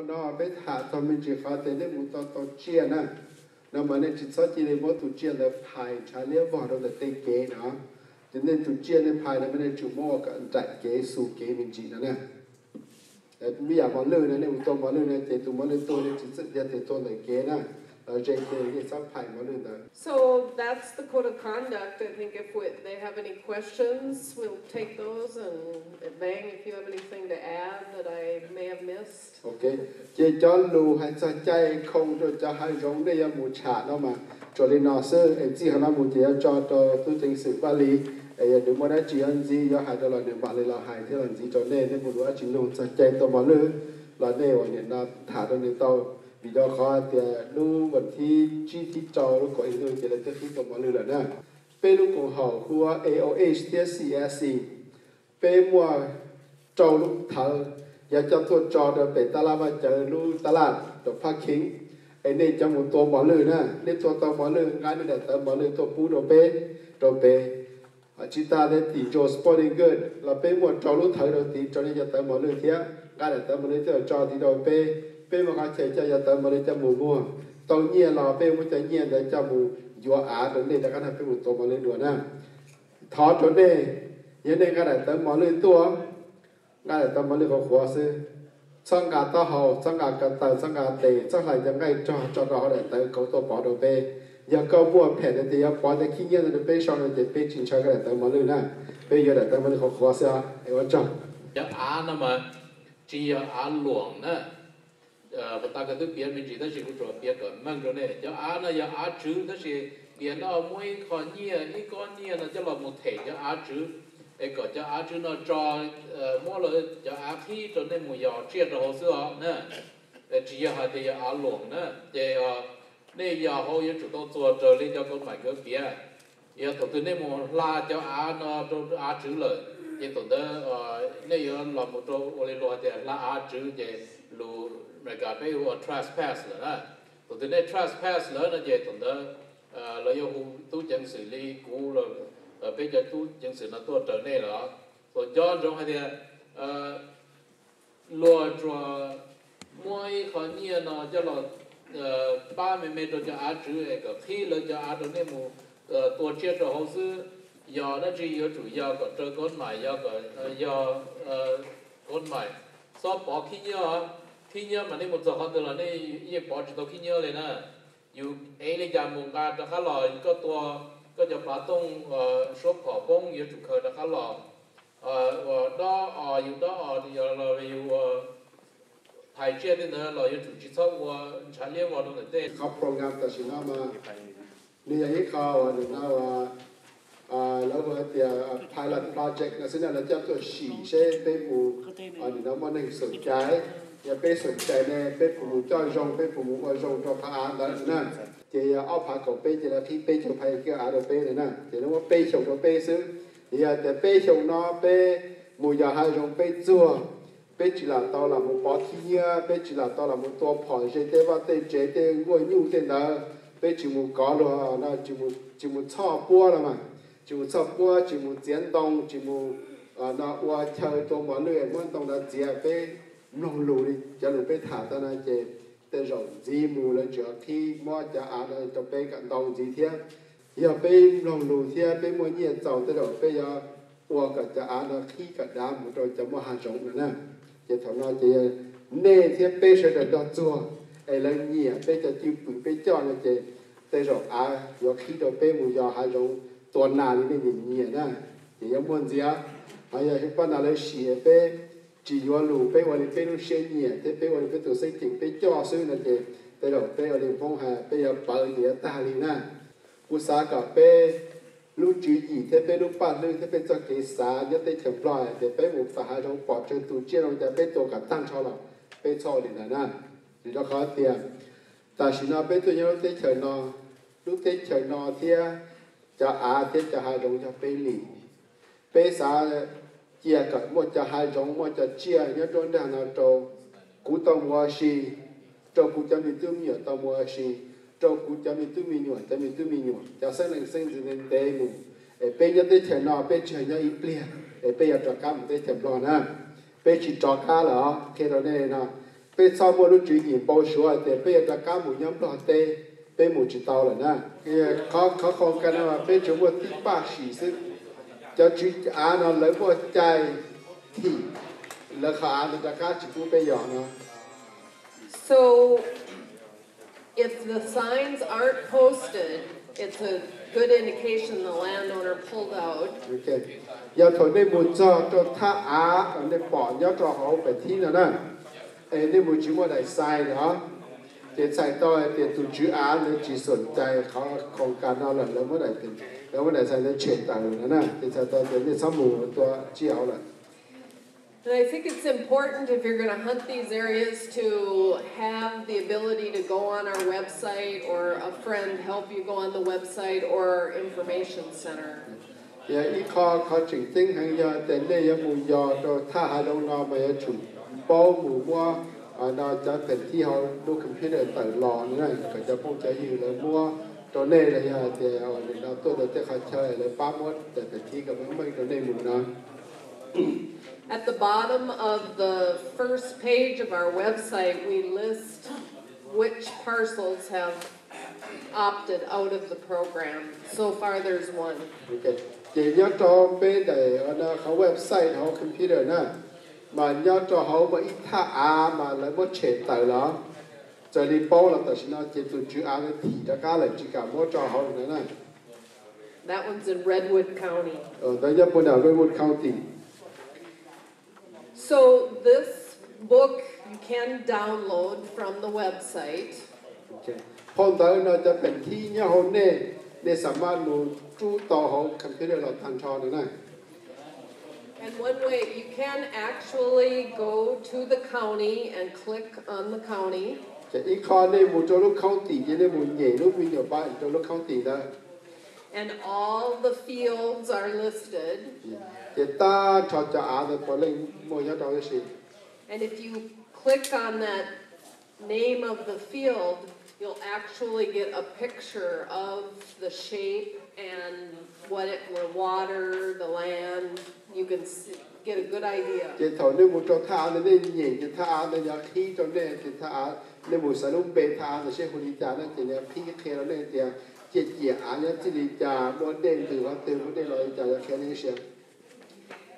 คนอเบหาตอมินจิคาเตเนมุตโตเชียนะเรามันจิตซอจีเลบตุเชียเลพายชาเลียบอกเราแต่เตเกนะจะเนตุเชียนเลพายเราไม่ได้จุโมกันจัดเกสู่เกมินจีนะเนี่ยแต่ไม่อยากมาเลื่อนนะเนี่ยมุตโตมาเลื่อนนี่ยเตตุมาเลื่อนตัวเนี่ยจิตซอจีเตตัวเลยเกนะ So that's the code of conduct. I think if we, they have any questions, we'll take those. And Bang, if you have anything to add that I may have missed. Okay. Chỉ cho lù hay cho chạy không rồi cho hai giống đây một trả đó mà. Cho nên nó sơ em chỉ là một chỉ cho cho tu trình sự ba lý. Ấy đừng muốn chỉ ăn gì do hai đó là đừng bạn là hai thế là gì cho nên nên một đứa chỉ nông cho chạy tao mà lư là đây và nhận là thả đó nên tao vì đó khó thì à, lu vật thi chi thi cho lu có ý đồ thì là tiếp khi cộng lưu là nè bên lu cũng họ của AOH TSCSC bên mua trâu lu thở giờ cho thua cho được pe ta la mà chờ lu ta la được parking ấy nên cho một tổ bỏ lừa nè nên tổ tổ bỏ lừa, ngay nên đặt tổ bỏ lừa, tổ phú đồ pe đồ pe chỉ ta để tỷ cho sporting good là pe mua trâu lu thở được tỷ cho nên giờ tổ bỏ lưu thế ngay để tổ bỏ lưu cho thì đồ pe bên mà họ chạy chạy tới mà lấy cho mù mua tàu nhẹ là bên mà chạy nhẹ để cho mù dọa á đến đây đã có thể bên một tổ mà lên đùa nè thọ chỗ này hiện nay cái này tới mà lên tua cái này tới mà lên có khóa sư sang cả tao hậu sang cả cả tao sang cả tề sang lại cho ngay cho cho nó để tới cầu tổ bỏ đồ bê giờ câu mua phe để thì bỏ để khi nhiên là bê sau này thì bê chính xác cái này tới mà lên nè bây giờ là tới mà lên có khóa sư à em quan trọng giờ á nó mà chỉ giờ á luồng nữa Ờ, và ta cái thứ biển mình chỉ ta chỉ có trò biển còn mang rồi này. Cho ăn nó giờ ăn chữ ta chỉ biến nó mỗi con nhia, ít con nhia nó cho là một thể cho ăn chữ ấy còn cho ăn chữ nó cho ờ, mỗi là cho ăn phi cho nên một giờ chia cho hồ sơ nè. Chỉ giờ hai thì giờ ăn luồng, nè. Thì nên giờ hổng phải chủ động cho tôi 做 trở lên cho con mày cái biển giờ tụi tôi nên một là cho ăn nó, cho ăn chữ lời thì tổn tôi ờ, nên giờ làm một chỗ ô lên là thì la á chữ thì lù regarding who are trespasser từ từ tôi trespass nữa, nó về từ đó à, là do hùng tu chân xử lý cũ rồi bây giờ tu chân xử nó tu trở nên là rồi cho trong hai thì lo cho mỗi khó nhiên nó cho là à, ba mươi mét cho á chữ ấy. Cả khi là cho á trở nên một à, tua chết rồi hậu sư do nó chỉ do chủ do có trơ con mày do có do con mày so bỏ khi nhớ khi nhớ mà nên một giờ hơn từ là nên ye bỏ chỉ tàu khi nhớ lên nè. Dù ấy là giờ mùng ba đã khá lò có tua có giờ bà tông ờ, số bỏ bông yêu chụp khởi đã khá lò ờ, ờ, đó ở dù đó ở thì giờ là dụ, thầy chia đến nữa là yêu chụp chỉ sau và trả lời vào đó là thế học program ta chỉ nói mà. Nên là hết cao thì nó là lâu rồi thì pilot project là xin là cho tôi chỉ sẽ bên vụ ở những năm này sử trái. 也被神在呢，被父母教育，被父母教育，做他啊，那那，这要奥帕狗被这个听被就拍个啊的被的呢，这如果被熊的被是，也得被熊呢被母要还用被做，被只了到了母包天啊，被只了到了母多跑些的话，对这的我牛的呢，被只母搞了那只母只母操波了嘛，只母操波，只母剪动，只母啊那我跳多么累，我动了这被。Chỉ một nông lù đi cho nên bé thả ta na chế tên rồi gì mù là trước khi mua cho à là cho bé cận đầu gì thế giờ bé nông lù thế bé mua nhiều giàu tới rồi bé giờ qua cả cho à là khi cả đá một rồi cho mua hàng rộng nữa nè chế thằng nó chế nè thế bé sẽ được đo chua ấy là nhiều bé cho chịu bự bé cho là chế tên rồi à giờ khi đó bé mua giờ hàng rộng tuần nào đi nên nhiều nè thì giống muốn gì á bây giờ chúng ta nào lấy xì bé chỉ có lù bây giờ đi bé lúc xe nhẹ thế bây giờ đi bé tổ xây bây giờ cho sư thế. Bây giờ bé vào phong hà bé vào bảo địa ta đi na. Cú sa cả bé lúc chữ gì thế bé lúc ba lư, thế bé cho cái sa nhất thế thèm loài thế bé một phá hai trong bỏ chân tụ chia rồi thế bé tổ cả tăng cho là bé cho thì là na. Thì nó khó tiền ta chỉ nói bé tôi nhớ lúc thế trời nó lúc thế trời nó thế cho à thế cho hai trong cho bé lì. Bé giờ chia cả một cho hai giống, một cho chia, nhớ trong đó là trâu cú tông hoa xì trâu cú cho mình tư nhiều tông hoa xì trâu cú cho mình tư mình nhiều cho mình tư mình nhiều cho sinh linh sinh từ nên tế mù. Để bây giờ tới thèm nọ bây giờ nhớ ít bia. Để bây giờ cho cá mình tới thèm lo nè. Bây chỉ cho cá là khi đó này là bây sau mua lúc chuyện gì bao số thì bây giờ đã cá mù nhóm lo tê. Bây mù chỉ tao là nè. Cái có khó không cái nào mà bây chúng mua tí ba xì sinh cho chú á nó lấy mua chai thì là khá là đã cá chỉ cũng bây giờ nó So if the signs aren't posted, it's a good indication the landowner pulled out. ok giờ thôi đây mù cho cho tha á ở đây bỏ nhớ cho họ phải thi nữa nè ê đây mù chỉ mua đại sai đó thì sai to thì tụ chữ á nó chỉ สนใจเขาโครงกา รเราแหละแล้วเมื่อไหร่เป็นแล้วเมื่อไหร่ใส่ในเฉดต่างๆนะที่ใส่ตัวเดี๋ยวนี้สมูตัวเจียวแหละ And I think it's important if you're going to hunt these areas to have the ability to go on our website or a friend help you go on the website or our information center. อย่าอีคอเขาจึงติ้งให้ยาแต่เนี่ยยามูยอตัวถ้าหาลงนอมายาฉุนป้อหมูมัวอ่าเราจะเป็นที่เขาดูคอมพิวเตอร์ต่างรอนี่ก็จะพงจะอยู่เลยมัว ตัวเนี่ยเลยยาเดียวเราตัวเราจะเขาเชยเลยป้ามดแต่เป็นที่กับมันไม่ตัวเนี่ยหมูนะ At the bottom of the first page of our website, we list which parcels have opted out of the program. So far, there's one. ok chỉ nhớ cho bên để ở nóเขาเว็บไซต์เขาคอมพิวเตอร์นะmà nhớ cho họ mà ít tha à mà lại mất chế tài đó cho đi bao là tại sao nó chỉ tụi chữ à cái thì đã cá lại chỉ cả mỗi cho họ nữa nè That one's in Redwood County. ở đây nhớ bên nào Redwood County So this book you can download from the website. ok พอtới nóจะเป็นที่nhớ họ nè để สามารถรู้จู้ต่อเขาคอมพิวเตอร์เราทันชอnữa nè And one way you can actually go to the county and click on the county. And all the fields are listed. And if you click on that name of the field, you'll actually get a picture of the shape and what it will water, the land. You can see get a good idea.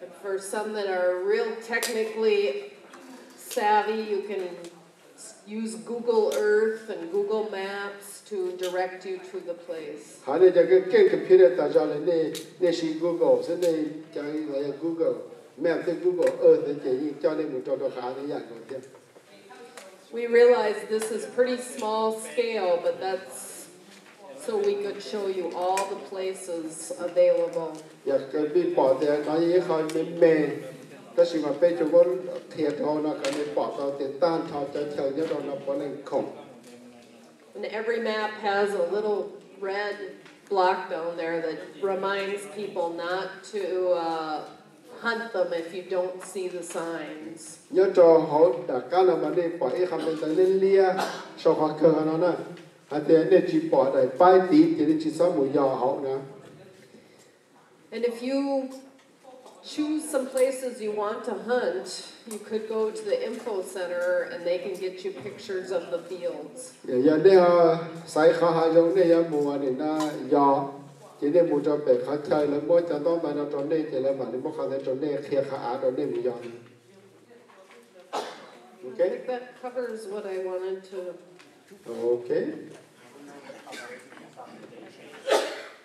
But for some that are real technically savvy, you can use Google Earth and Google Maps to direct you to the place. Google, we realize this is pretty small scale, but that's so we could show you all the places available. And every map has a little red block down there that reminds people not to. Uh, hunt them if you don't see the signs. And if you choose some places you want to hunt, you could go to the info center and they can get you pictures of the fields. nó giò chỉ nên mùa cho chơi là mỗi cho đó mà nó trốn đây thì là mà nó khó để trốn đây kia khá á trốn đây mùi giò I okay think that covers what I wanted to. okay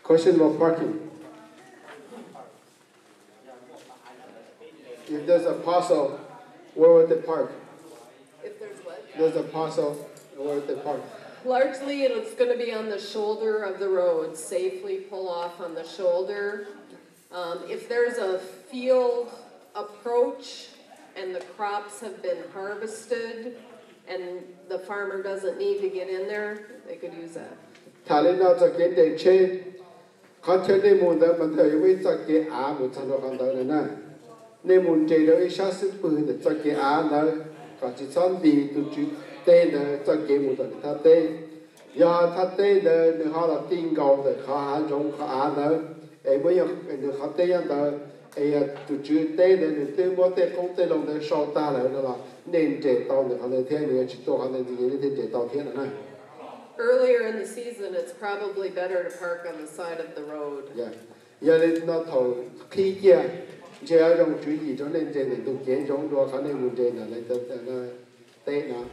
question about parking if there's a parcel where would they park If there's what? there's a parcel where would they park Largely, it's going to be on the shoulder of the road. Safely pull off on the shoulder. Um, if there's a field approach and the crops have been harvested and the farmer doesn't need to get in there, they could use that. Nữa nè cho nó chỉ tê nó cái một thằng ta tê. Giờ ta tê nó nó họ là tin cầu để họ hạ giống họ á nó ấy bây giờ nó họ tê ăn đó ai tu chú tê nên nên tê mua tê công tê lòng tê sau ta lại đó là nên chế tao được hắn thiên người chỉ tổ hắn thì người thiên chế tao thiên này Earlier in the season, it's probably better to park on the side of the road. dạ. Giờ nên nó thầu khi kia chế ở trong chú ý cho nên chế nên tu kiến trong đó khả năng muốn chế là lấy tê tê tê nào